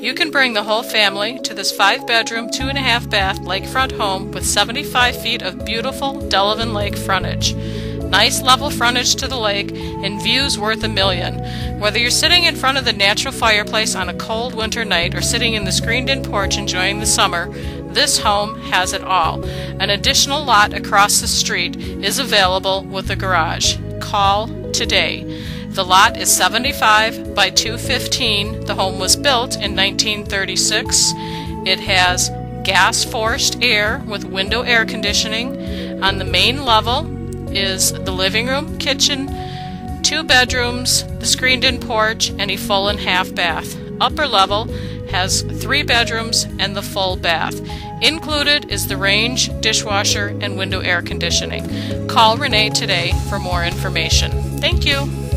You can bring the whole family to this five bedroom, two and a half bath lakefront home with 75 feet of beautiful Delavan Lake frontage. Nice level frontage to the lake and views worth a million. Whether you're sitting in front of the natural fireplace on a cold winter night or sitting in the screened in porch enjoying the summer, this home has it all. An additional lot across the street is available with a garage. Call today. The lot is 75 by 215. The home was built in 1936. It has gas forced air with window air conditioning. On the main level is the living room, kitchen, two bedrooms, the screened in porch, and a full and half bath. Upper level has three bedrooms and the full bath. Included is the range, dishwasher, and window air conditioning. Call Renae today for more information. Thank you.